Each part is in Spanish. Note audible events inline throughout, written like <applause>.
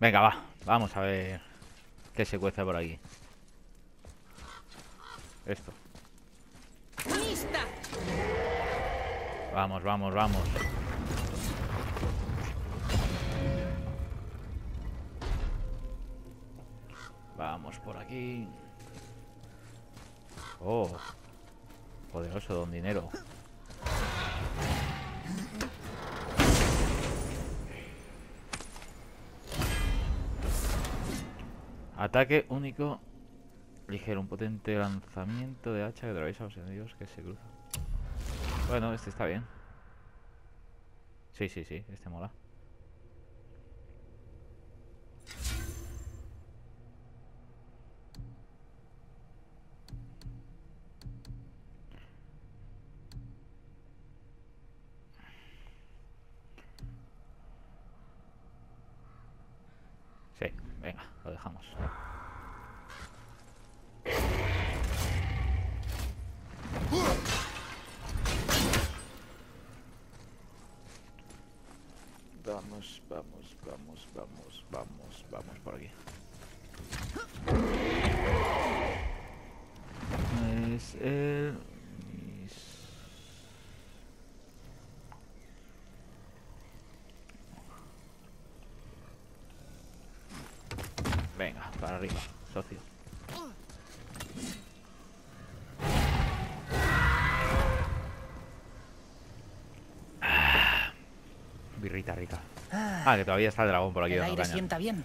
Venga, va. Vamos a ver qué se cuece por aquí. Esto. Vamos, vamos, vamos. Vamos por aquí. Oh. Poderoso don dinero. Ataque único ligero, un potente lanzamiento de hacha que atraviesa los enemigos que se cruzan. Bueno, este está bien. Sí, sí, sí, este mola. Sí, venga, lo dejamos. Vamos, vamos, vamos, vamos, vamos, vamos por aquí. Es el... mis- Venga, para arriba, socio. Ah, Birrita rica. Ah, que todavía está el dragón por aquí El aire caña. sienta bien.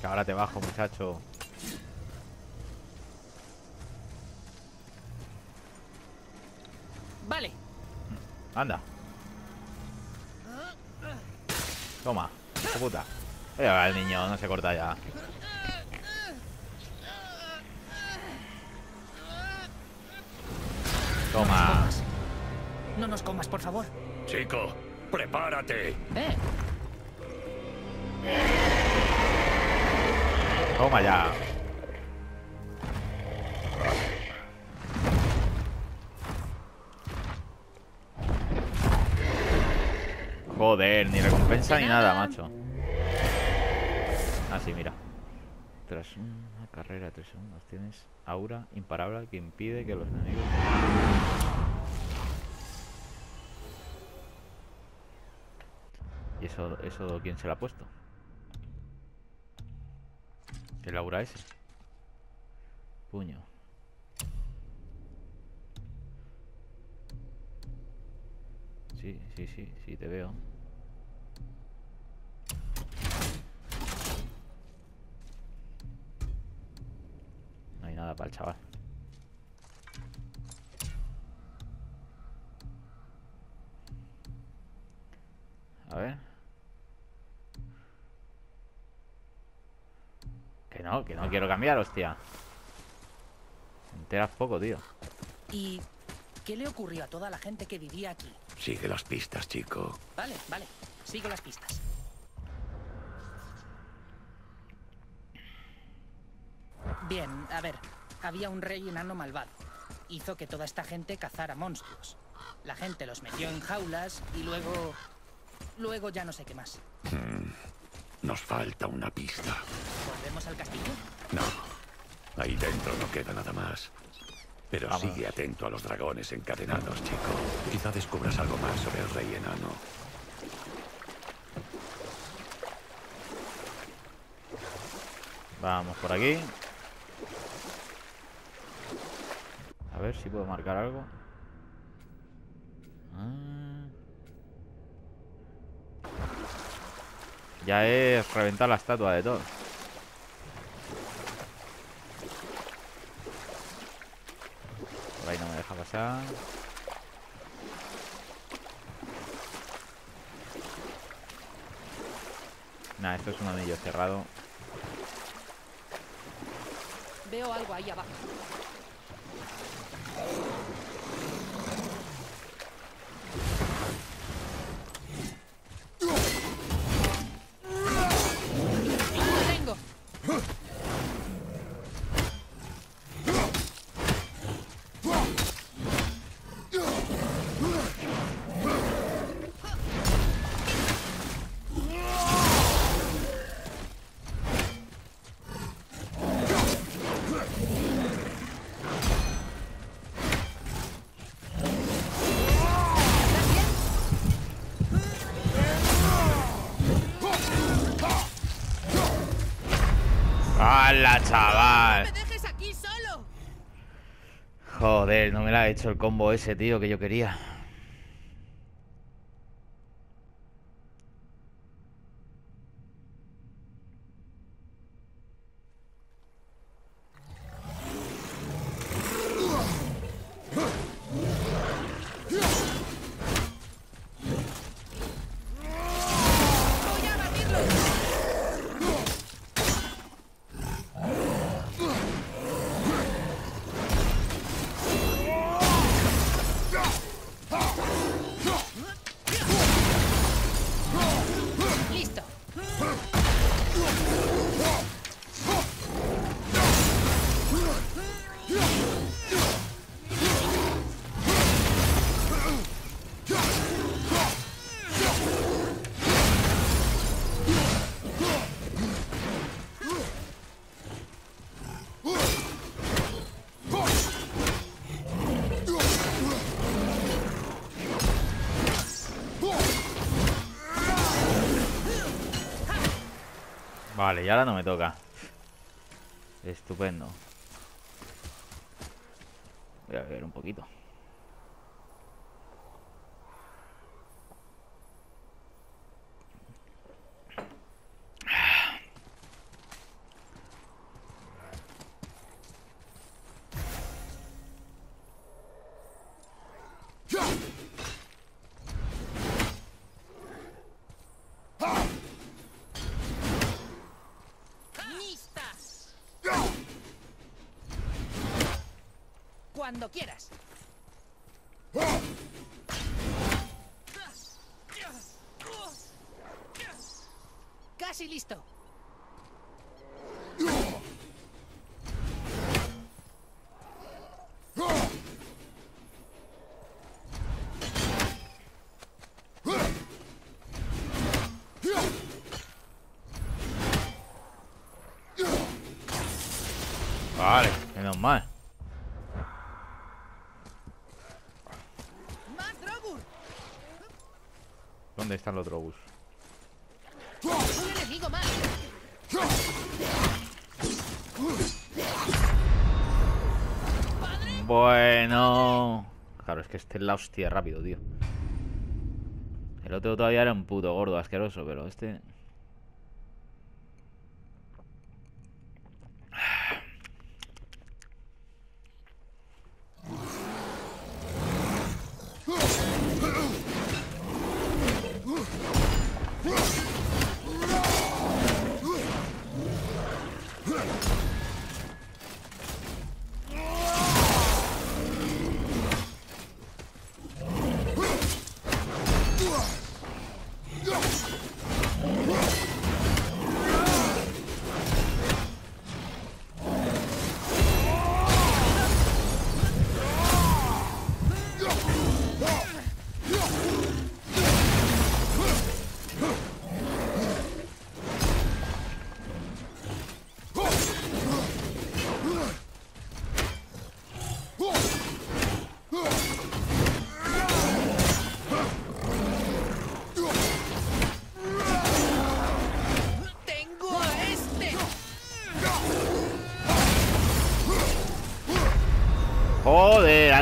Que ahora te bajo, muchacho. Vale. Anda. Toma. hijo puta. El niño no se corta ya. Toma. Comas. No nos comas, por favor. Chico, prepárate. Eh, Toma ya. Joder, ni recompensa ni nada, macho. Ah, sí, mira. Tras una carrera de tres segundos tienes aura imparable que impide que los enemigos... ¿Y eso, eso quién se lo ha puesto? El aura ese. Puño. Sí, sí, sí, sí, te veo. No hay nada para el chaval. A ver. Que no, que no quiero cambiar, hostia. Te enteras poco, tío. ¿y qué le ocurrió a toda la gente que vivía aquí? Sigue las pistas, chico. Vale, vale. Sigo las pistas. Bien, a ver. Había un rey enano malvado. Hizo que toda esta gente cazara monstruos. La gente los metió en jaulas y luego... Luego ya no sé qué más. Nos falta una pista. ¿Volvemos al castillo? No. Ahí dentro no queda nada más. Pero sigue atento a los dragones encadenados, chico. Quizá descubras algo más sobre el rey enano. Vamos por aquí. A ver si puedo marcar algo. Ah. Ya es reventar la estatua de todo. Por ahí no me deja pasar. Nah, esto es un anillo cerrado. Veo algo ahí abajo. chaval! Me dejes aquí solo! Joder, no me la ha hecho el combo ese, tío, que yo quería. Vale, y ahora no me toca. Estupendo. Voy a beber un poquito. ¡Listas! Cuando quieras. ¡Casi listo! Vale, menos mal. ¡Más Drogur! ¡Un enemigo más! Bueno. Claro, es que este es la hostia rápido, tío. El otro todavía era un puto gordo asqueroso, pero este...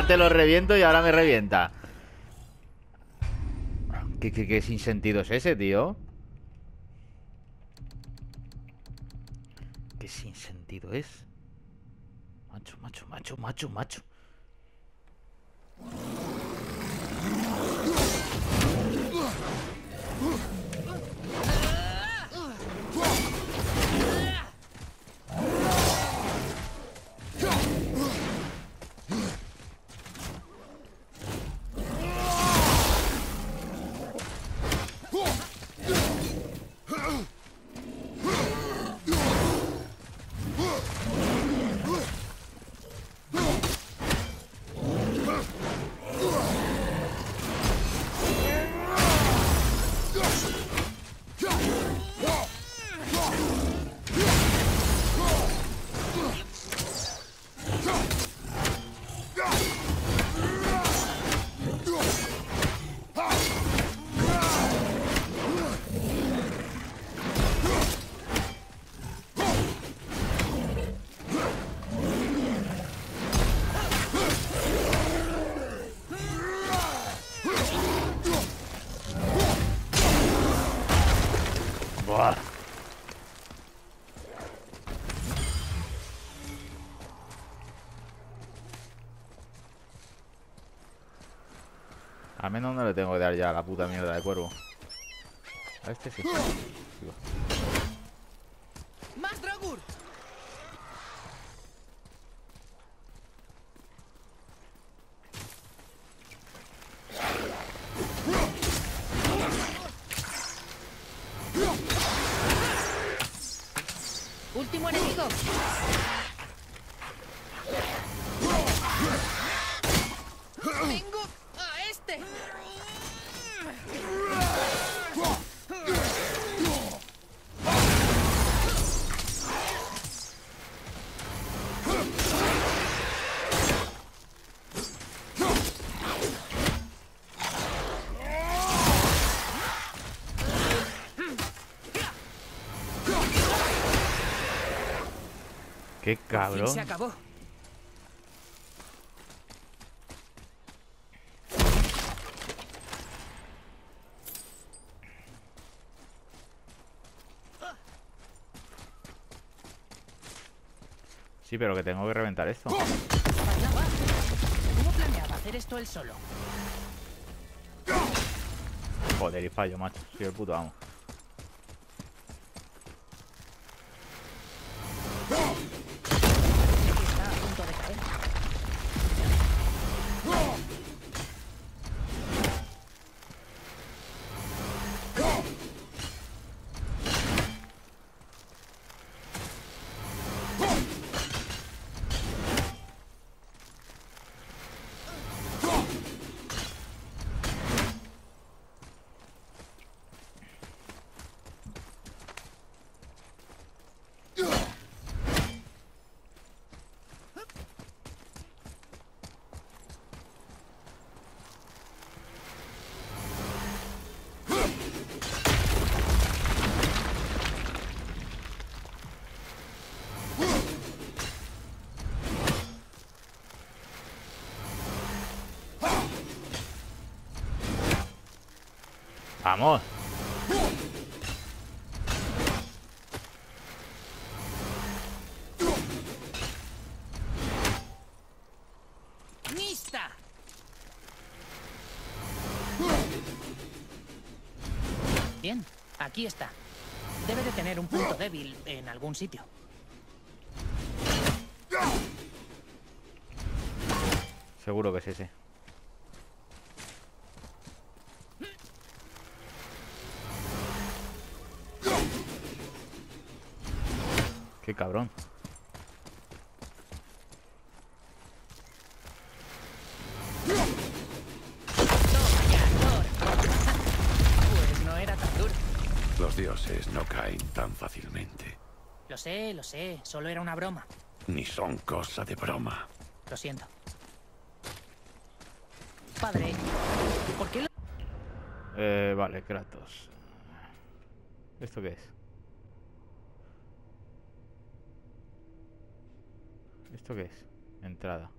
Antes lo reviento y ahora me revienta. ¿Qué, qué, sin es ese, tío? ¿Qué sin sentido es? Macho, macho, macho, macho, macho. Le tengo que dar ya la puta mierda de cuervo. A este sí. ¡Qué cabrón! se acabó. Sí, pero que tengo que reventar esto. ¿Cómo planeaba hacer esto él solo? Joder, y fallo, macho. Soy el puto amo. ¡Vamos! Bien, aquí está. Debe de tener un punto débil en algún sitio. Seguro que es ese. Qué cabrón. Pues no era tan duro. Los dioses no caen tan fácilmente. Lo sé, lo sé. Solo era una broma. Ni son cosa de broma. Lo siento. Padre, ¿por qué lo... Eh, vale, Kratos. ¿Esto qué es? ¿Esto qué es? Entrada.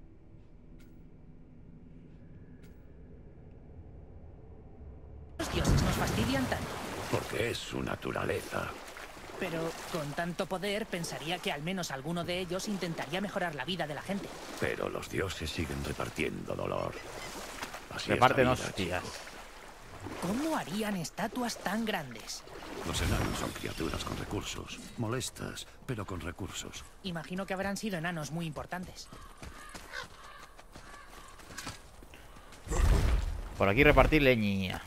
los dioses nos fastidian tanto? Porque es su naturaleza. Pero con tanto poder pensaría que al menos alguno de ellos intentaría mejorar la vida de la gente. Pero los dioses siguen repartiendo dolor. Así es la Repártenos, vida, tías. chico. ¿Cómo harían estatuas tan grandes? Los enanos son criaturas con recursos. Molestas, pero con recursos. Imagino que habrán sido enanos muy importantes. Por aquí repartir leña.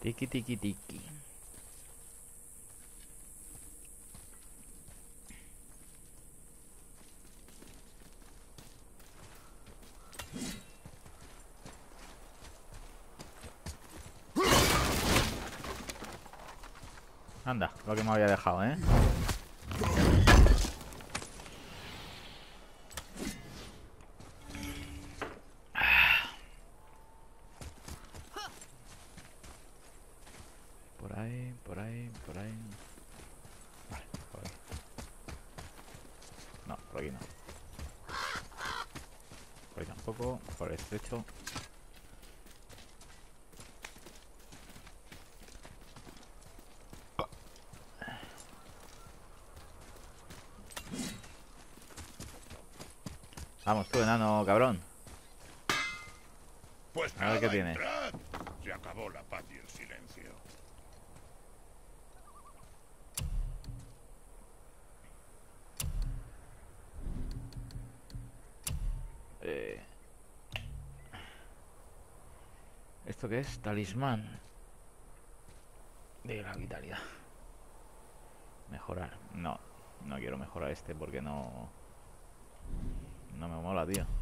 Tiki tiki tiki. Anda, lo que me había dejado, ¿eh? Por ahí, por ahí, por ahí. Vale, por aquí. No, por aquí no. Por ahí tampoco, por el estrecho. Vamos tú, enano, cabrón. Pues A ver nada, qué tiene. entrad. Se acabó la paz y el silencio. Eh, ¿Esto qué es? Talismán. De la vitalidad. Mejorar. No, no quiero mejorar este porque no... Mola, tío.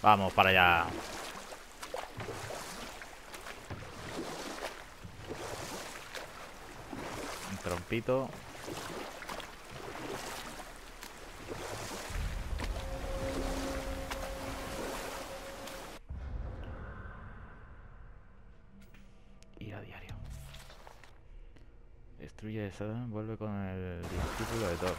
Vamos para allá. Un trompito. Ir a diario. Destruye eso, vuelve con el discípulo de Thor.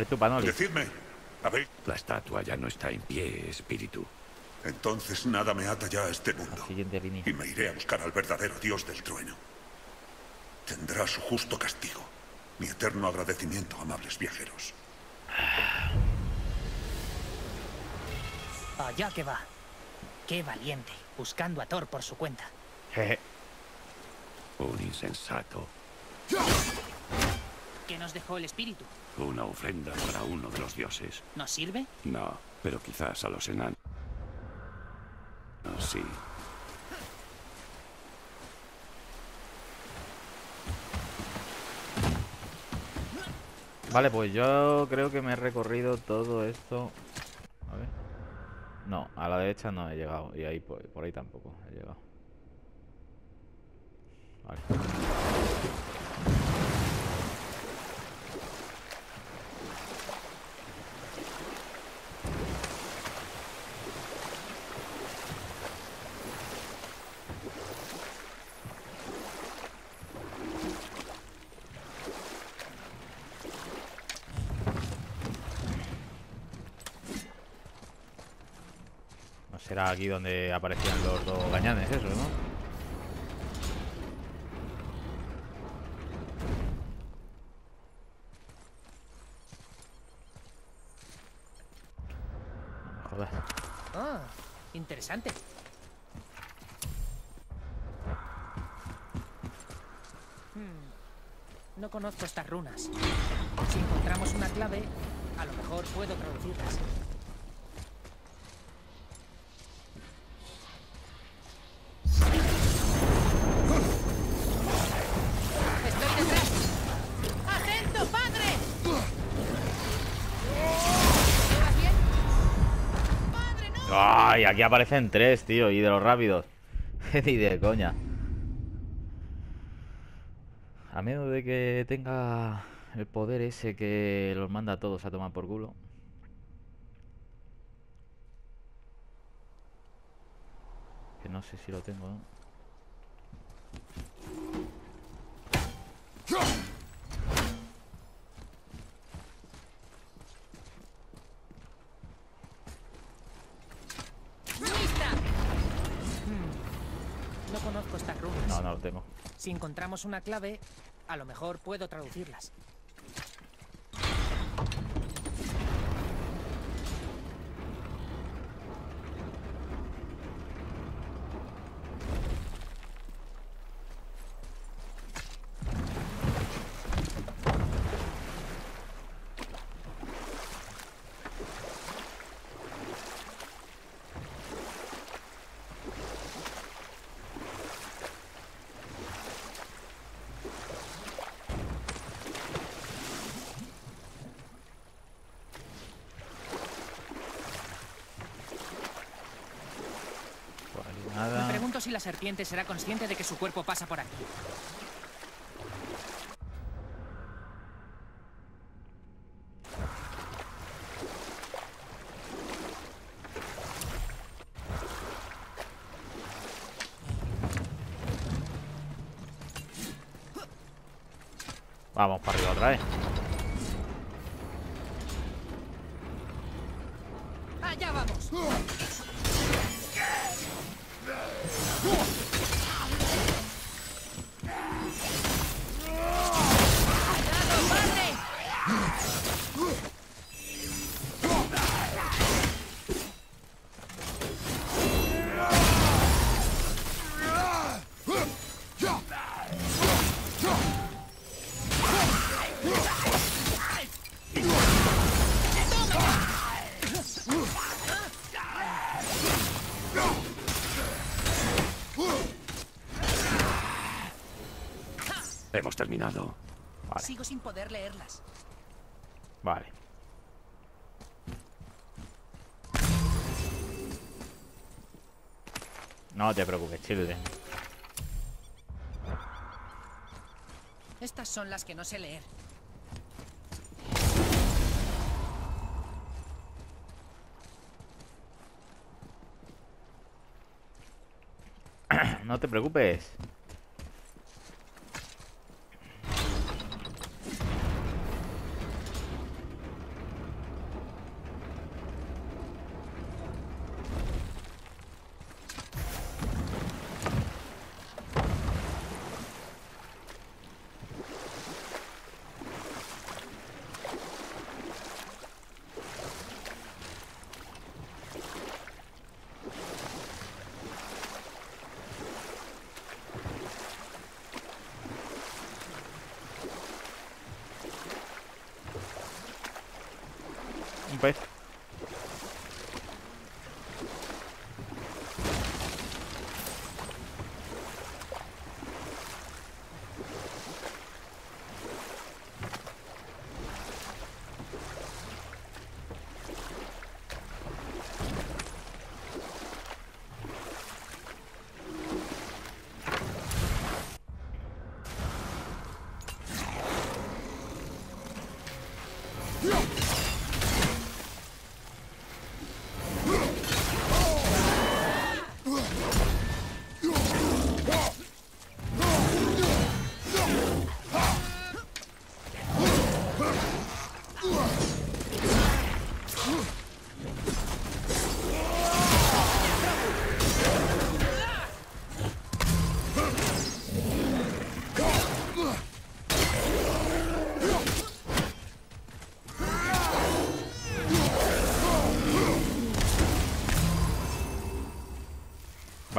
Ver, tú, Panoli. Decidme, ¿habéis? La estatua ya no está en pie, espíritu. Entonces nada me ata ya a este mundo. Siguiente línea. Y me iré a buscar al verdadero dios del trueno. Tendrá su justo castigo. Mi eterno agradecimiento, amables viajeros. Allá que va. Qué valiente, buscando a Thor por su cuenta. <laughs> Un insensato. ¿Qué nos dejó el espíritu? Una ofrenda para uno de los dioses. ¿Nos sirve? No, pero quizás a los enanos. Sí. Vale, pues yo creo que me he recorrido todo esto. A ver. No, a la derecha no he llegado. Y ahí por, por ahí tampoco he llegado. Vale. Aquí donde aparecían los dos gañanes, eso, ¿no? Ah, interesante. Hmm, No conozco estas runas. Si encontramos una clave, a lo mejor puedo traducirlas. Aquí aparecen tres, tío, y de los rápidos. <laughs> Ni de coña. A menos de que tenga el poder ese que los manda a todos a tomar por culo. Que no sé si lo tengo, ¿no? ¡Lista! No conozco estas Si encontramos una clave, a lo mejor puedo traducirlas. Si la serpiente será consciente de que su cuerpo pasa por aquí. Terminado. Vale. Sigo sin poder leerlas. Vale. No te preocupes, Childe. Estas son las que no sé leer. <coughs> No te preocupes.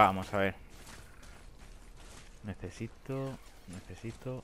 Vamos a ver. Necesito. Necesito.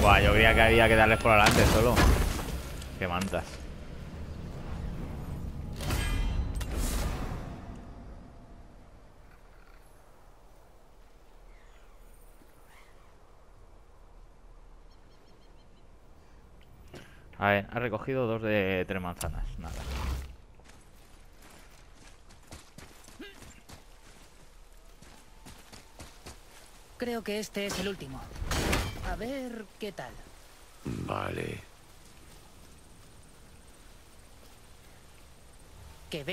Buah, yo creía que había que darles por adelante solo. Qué mantas. Ha recogido dos de tres manzanas. Nada. Creo que este es el último. A ver qué tal. Vale. Que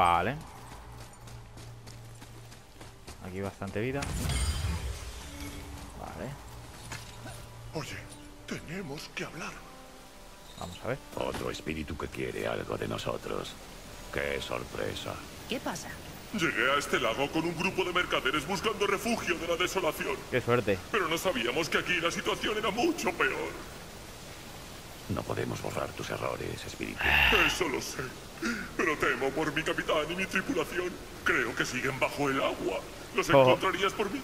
Vale. Aquí bastante vida. Vale. Oye, tenemos que hablar. Vamos a ver. Otro espíritu que quiere algo de nosotros. ¡Qué sorpresa! ¿Qué pasa? Llegué a este lago con un grupo de mercaderes buscando refugio de la desolación. Qué suerte. Pero no sabíamos que aquí la situación era mucho peor. No podemos borrar tus errores, espíritu. Eso lo sé. Pero temo por mi capitán y mi tripulación. Creo que siguen bajo el agua. ¿Los Oh. encontrarías por mí?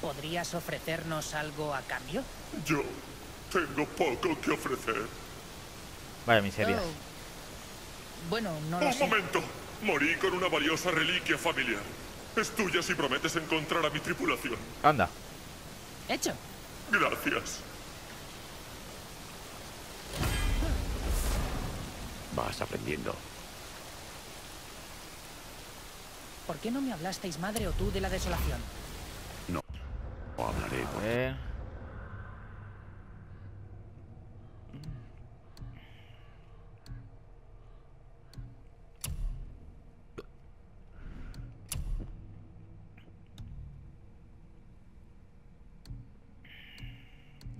¿Podrías ofrecernos algo a cambio? Yo tengo poco que ofrecer. Vaya miseria. Oh. Bueno, no lo Un sé. momento. Morí con una valiosa reliquia familiar. Es tuya si prometes encontrar a mi tripulación. Anda. Hecho. Gracias. Vas aprendiendo. ¿Por qué no me hablasteis madre o tú de la desolación? No hablaré. A ver.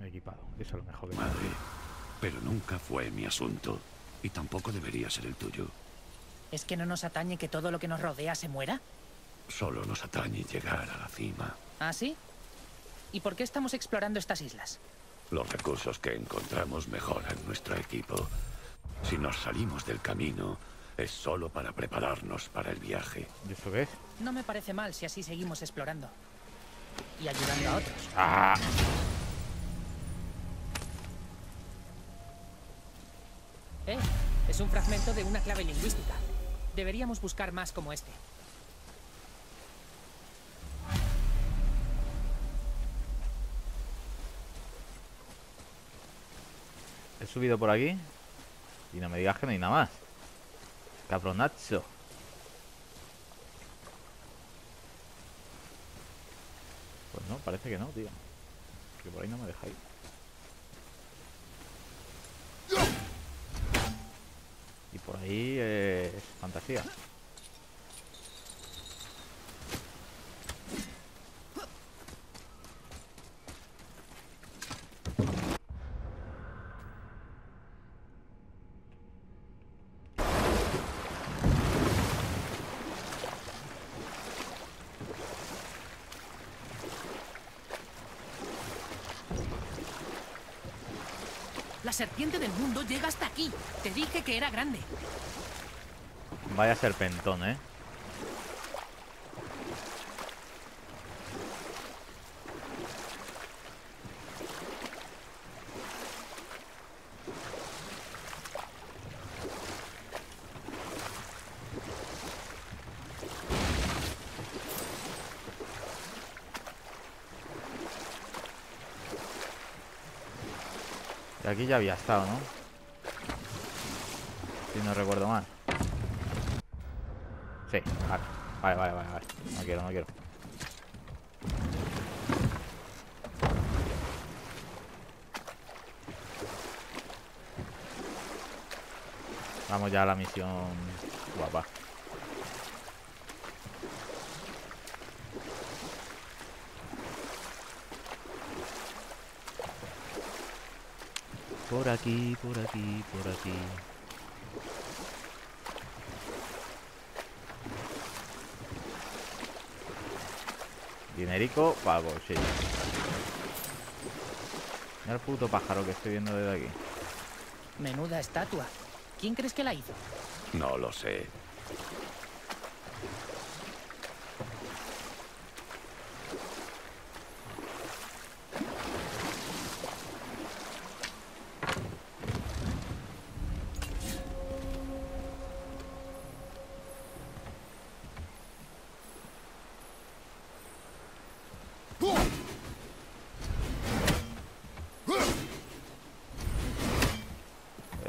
Equipado. Eso es lo mejor que Madre. Pero nunca fue mi asunto. Y tampoco debería ser el tuyo. ¿Es que no nos atañe que todo lo que nos rodea se muera? Solo nos atañe llegar a la cima. ¿Ah, sí? ¿Y por qué estamos explorando estas islas? Los recursos que encontramos mejoran nuestro equipo. Si nos salimos del camino, es solo para prepararnos para el viaje. ¿Y eso qué? No me parece mal si así seguimos explorando. Y ayudando a otros. ¡Ah! Eh, es un fragmento de una clave lingüística. Deberíamos buscar más como este. He subido por aquí y no me digas que no hay nada más. Cabronazo. Pues no, parece que no, tío. Que por ahí no me dejáis. Y por ahí eh, fantasía. Serpiente del mundo llega hasta aquí. Te dije que era grande. Vaya serpentón, ¿eh? Aquí ya había estado, ¿no? Si no recuerdo mal. Sí, vale. Vale, vale, vale, vale. No quiero, no quiero. Vamos ya a la misión guapa. Por aquí, por aquí, por aquí. Dinerico el bolsillo. Mira el puto pájaro que estoy viendo desde aquí. Menuda estatua. ¿Quién crees que la hizo? No lo sé.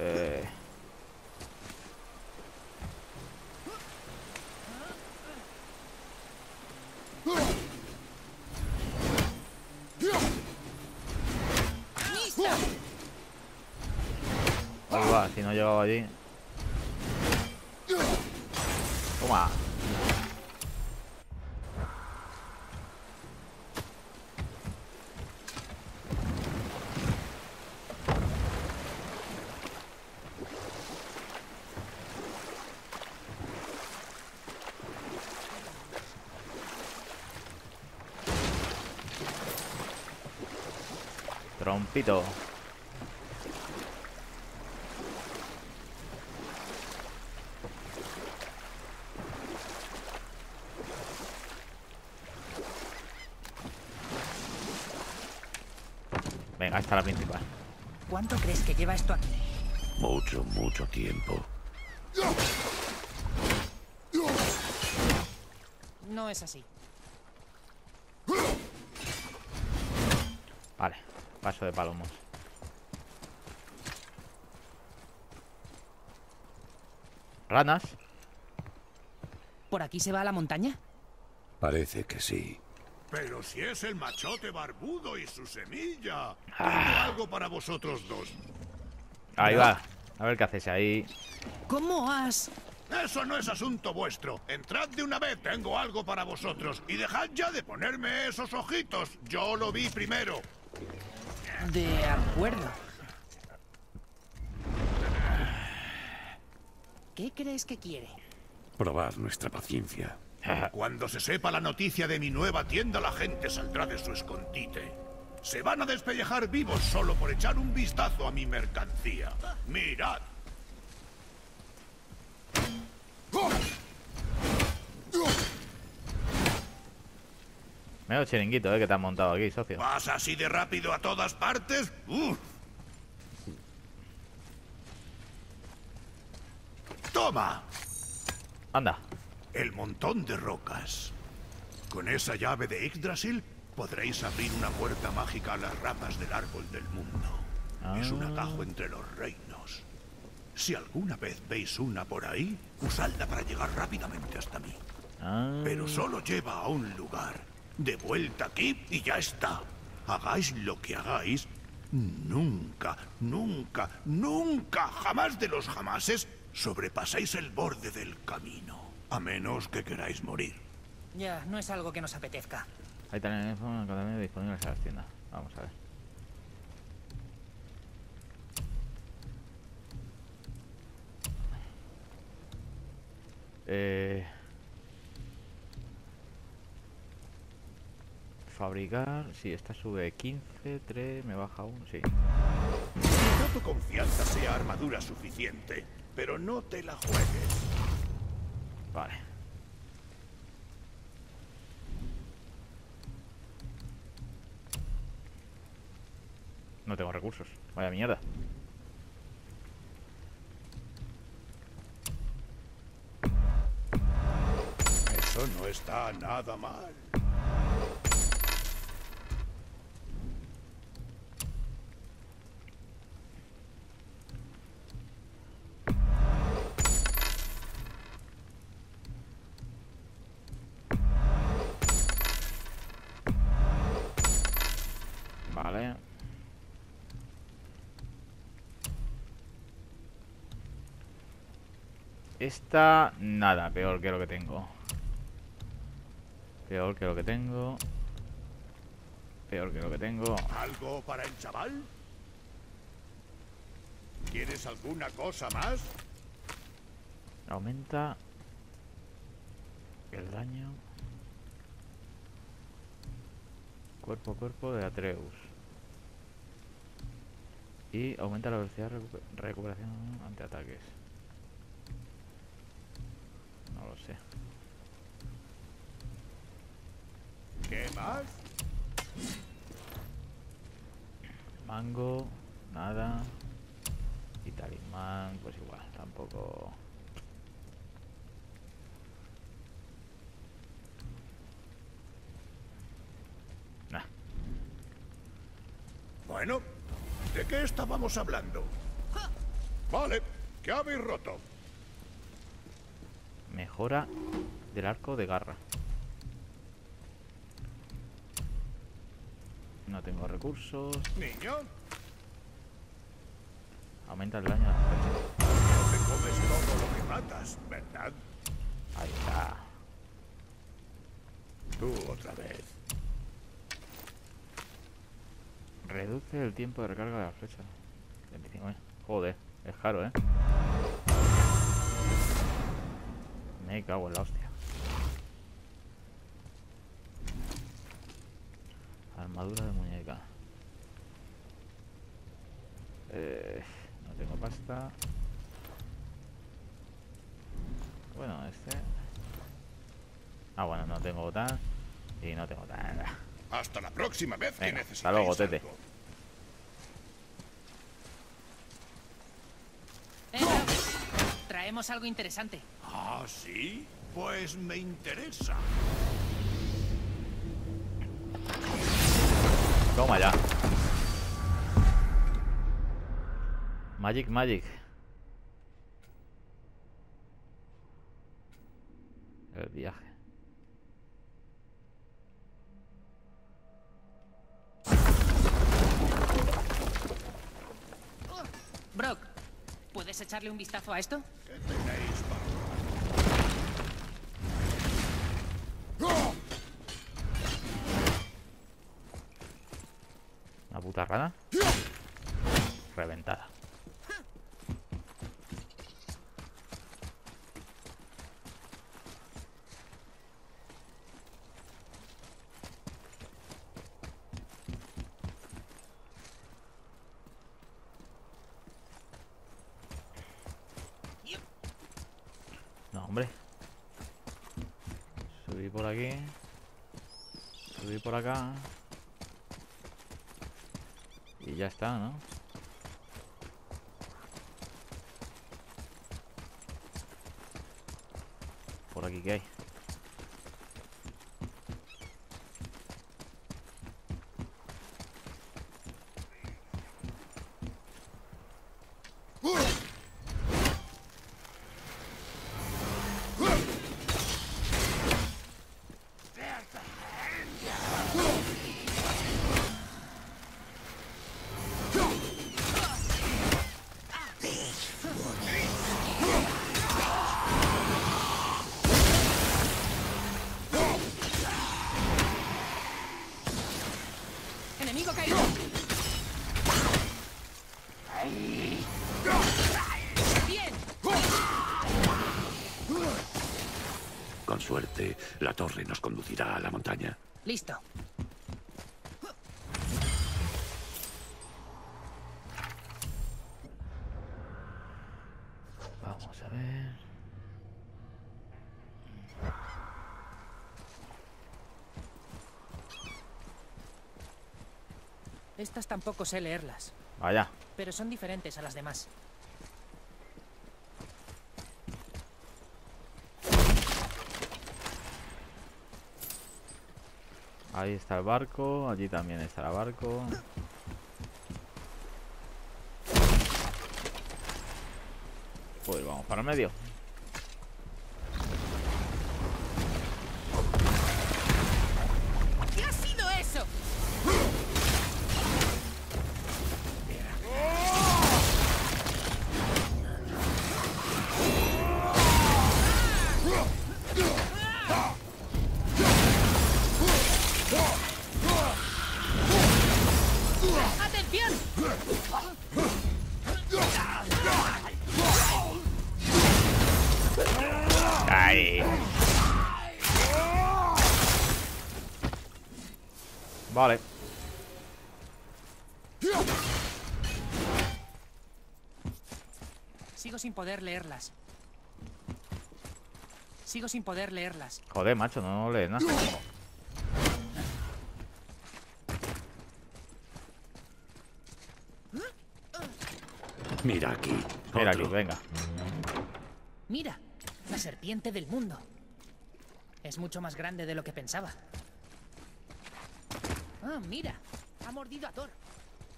Eh, si no llegaba allí. Toma. Trompito. Es la principal. ¿Cuánto crees que lleva esto aquí? Mucho, mucho tiempo. No es así. Vale, paso de palomos. Ranas. ¿Por aquí se va a la montaña? Parece que sí. Pero si es el machote barbudo y su semilla. Tengo algo para vosotros dos. Ahí va. A ver qué haces ahí. ¿Cómo has...? Eso no es asunto vuestro. Entrad de una vez, tengo algo para vosotros. Y dejad ya de ponerme esos ojitos. Yo lo vi primero. De acuerdo. ¿Qué crees que quiere? Probad nuestra paciencia. <laughs> Cuando se sepa la noticia de mi nueva tienda, la gente saldrá de su escondite. Se van a despellejar vivos solo por echar un vistazo a mi mercancía. Mirad. Menudo chiringuito, eh, que te han montado aquí, socio. ¿Vas así de rápido a todas partes? ¡Uf! ¡Toma! Anda. El montón de rocas. Con esa llave de Yggdrasil podréis abrir una puerta mágica a las ramas del árbol del mundo. Es un atajo entre los reinos. Si alguna vez veis una por ahí, usadla para llegar rápidamente hasta mí. Ah, Pero solo lleva a un lugar. De vuelta aquí y ya está. Hagáis lo que hagáis, nunca, nunca, nunca, jamás de los jamases, sobrepasáis el borde del camino. A menos que queráis morir. Ya, no es algo que nos apetezca. Hay teléfono academia disponibles en las tiendas. Vamos a ver. Eh... Fabricar, sí, esta sube 15, 3, me baja 1, sí. Quizá tu confianza sea armadura suficiente, pero no te la juegues. Vale. No tengo recursos. Vaya mierda. Eso no está nada mal. Esta, nada, peor que lo que tengo. Peor que lo que tengo. Peor que lo que tengo. ¿Algo para el chaval? ¿Quieres alguna cosa más? Aumenta el daño cuerpo a cuerpo de Atreus. Y aumenta la velocidad de recu- recuperación ante ataques. No lo sé. ¿Qué más? Mango, nada. Y talismán, pues igual, tampoco. Nah. Bueno, ¿de qué estábamos hablando? Vale, ¿qué habéis roto? Mejora del arco de garra. No tengo recursos. Niño, Aumenta el daño a la flecha. no te comes todo lo que matas, ¿verdad? Ahí. Tú otra vez. Reduce el tiempo de recarga de la flecha. 25, eh. Joder, es caro, ¿eh? Me cago en la hostia. Armadura de muñeca. Eh, no tengo pasta. Bueno, este... Ah, bueno, no tengo tan... Y no tengo tan... Hasta la próxima vez que Venga, necesitéis hasta luego, Tete. algo. Traemos algo interesante. Ah, sí. Pues me interesa. Toma ya. Magic, magic. El viaje. Brock, ¿puedes echarle un vistazo a esto? ¿Qué tenéis para- Una puta rana. Reventada. No, hombre. Subí por aquí. Subí por acá. Y ya está, ¿no? Por Con suerte, la torre nos conducirá a la montaña. Listo. Vamos a ver. Estas tampoco sé leerlas, Vaya. pero son diferentes a las demás. Ahí está el barco. Allí también está el barco. Pues vamos para el medio. Poder leerlas. Sigo sin poder leerlas. Joder, macho, no lees nada. Mira aquí. Mira aquí, venga. Mira, la serpiente del mundo. Es mucho más grande de lo que pensaba. Ah, mira, ha mordido a Thor.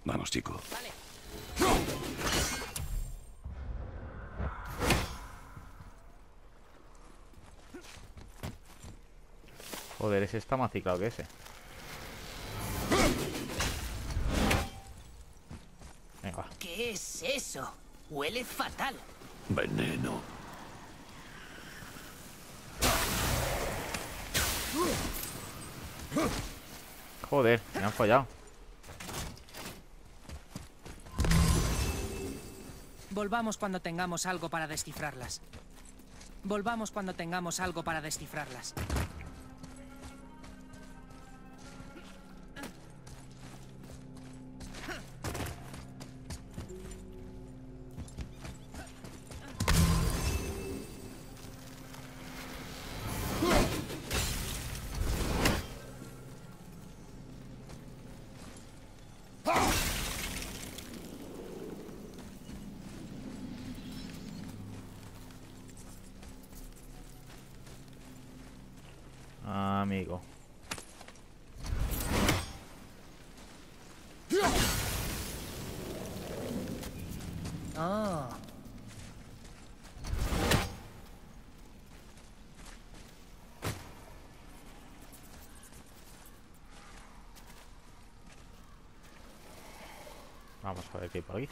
Vamos, chico. Vale. Joder, ese está más ciclado que ese. Venga. ¿Qué es eso? Huele fatal. Joder, me han fallado. Volvamos cuando tengamos algo para descifrarlas. Volvamos cuando tengamos algo para descifrarlas. Vamos a ver qué hay por aquí.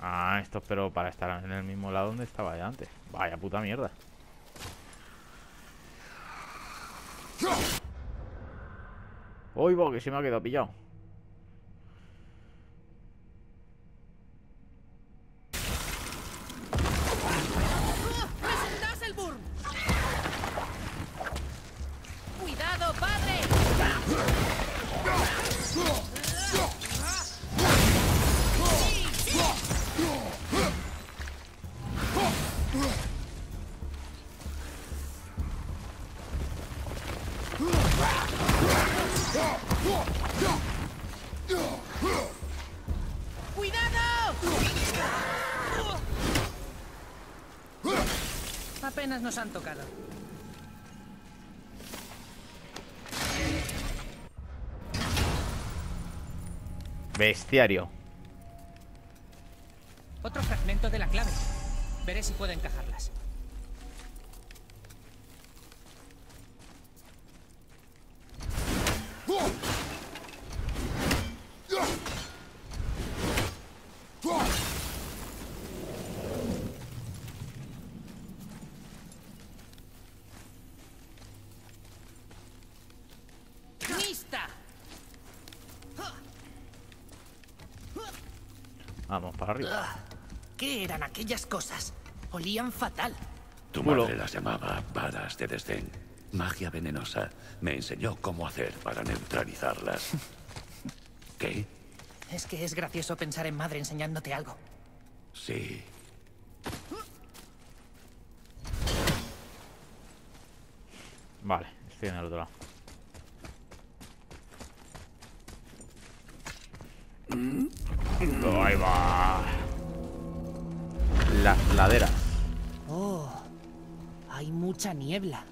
Ah, esto pero para estar en el mismo lado donde estaba ya antes. Vaya puta mierda. Bo, que se me ha quedado pillado. Nos han tocado. Bestiario. Vamos para arriba. ¿Qué eran aquellas cosas? Olían fatal. Tu madre las llamaba varas de desdén. Magia venenosa. Me enseñó cómo hacer para neutralizarlas. <laughs> ¿Qué? Es que es gracioso pensar en madre enseñándote algo. Sí. Vale, estoy en el otro lado. Oh, hay mucha niebla.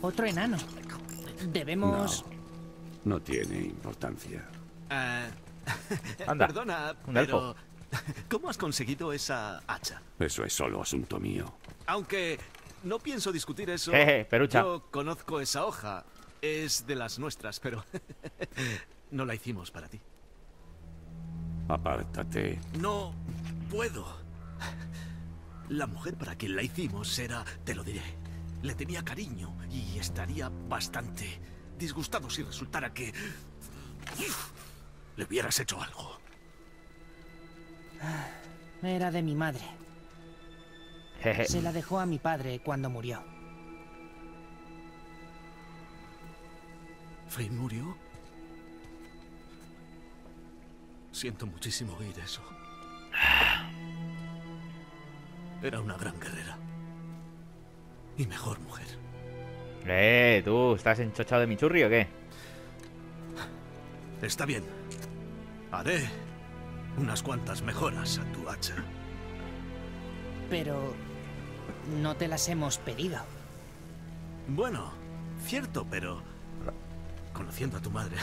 Otro enano. Debemos... No tiene importancia. Ah, <laughs> Anda, Perdona, un pero <laughs> ¿cómo has conseguido esa hacha? Eso es solo asunto mío. Aunque no pienso discutir eso. Jeje, perucha. Yo conozco esa hoja. Es de las nuestras, pero <laughs> no la hicimos para ti. Apártate. No puedo. La mujer para quien la hicimos era, te lo diré, le tenía cariño y estaría bastante disgustado si resultara que le hubieras hecho algo. Era de mi madre. <laughs> Se la dejó a mi padre cuando murió. ¿Faye murió? Siento muchísimo oír eso. Era una gran guerrera. Y mejor mujer. Eh, tú, ¿estás enchochado de mi churri o qué? Está bien. Haré unas cuantas mejoras a tu hacha. Pero... No te las hemos pedido. Bueno, cierto, pero... Conociendo a tu madre,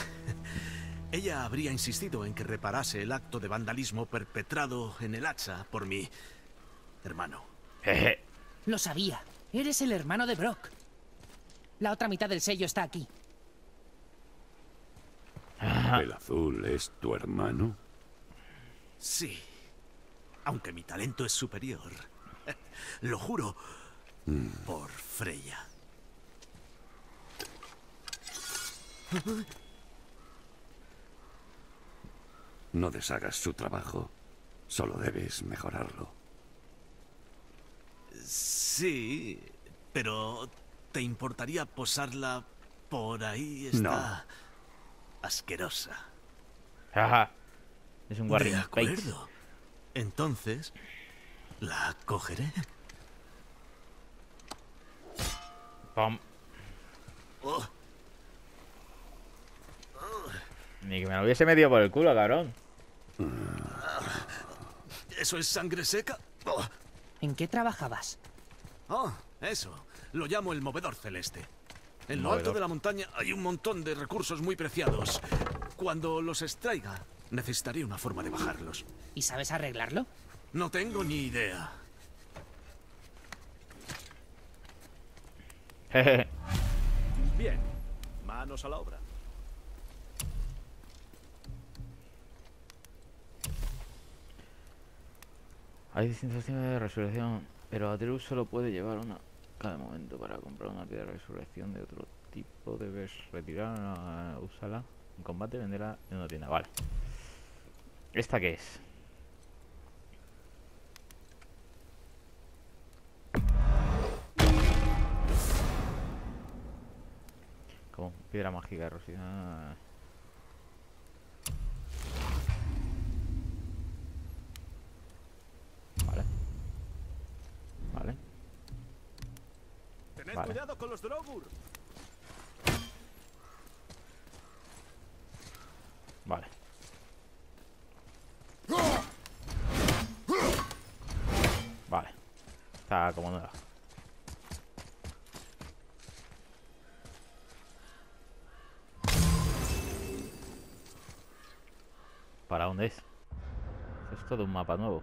ella habría insistido en que reparase el acto de vandalismo perpetrado en el hacha por mi hermano. Jeje. Lo sabía. Eres el hermano de Brock. La otra mitad del sello está aquí. ¿El azul es tu hermano? Sí. Aunque mi talento es superior. <laughs> Lo juro. Por Freya. <laughs> No deshagas su trabajo. Solo debes mejorarlo. Sí, pero ¿te importaría posarla por ahí? Está asquerosa. Jaja. Es un De Page. acuerdo. Entonces, la cogeré. Pum. Oh, Ni que me lo hubiese metido por el culo, cabrón. ¿Eso es sangre seca? Oh, ¿En qué trabajabas? oh, eso. Lo llamo el movedor celeste. En lo alto de la montaña hay un montón de recursos muy preciados. Cuando los extraiga, necesitaré una forma de bajarlos. ¿Y sabes arreglarlo? No tengo ni idea. Bien, manos a la obra. Hay distintos tipos de resurrección, pero Atreus solo puede llevar una cada momento para comprar una piedra de resurrección de otro tipo. Debes retirarla, úsala en combate, venderla en una tienda. Vale. ¿Esta qué es? Como piedra mágica de resurrección. Vale. Vale. Tened Vale. Cuidado con los Drogur. Vale. Vale. Está como nueva. ¿Para dónde es? Es todo un mapa nuevo.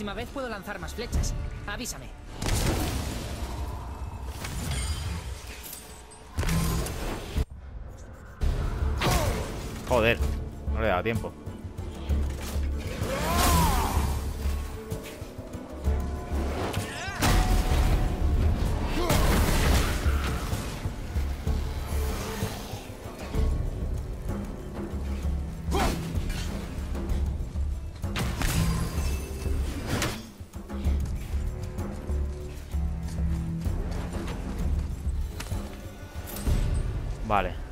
próxima vez puedo lanzar más flechas. Avísame. Joder. No le da tiempo. Vale.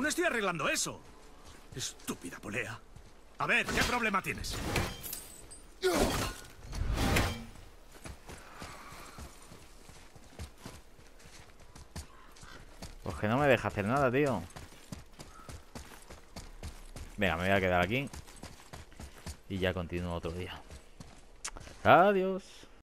Aún estoy arreglando eso. Estúpida polea. A ver, ¿qué problema tienes? Pues que no me deja hacer nada, tío. Venga, me voy a quedar aquí. Y ya continúo otro día. Adiós.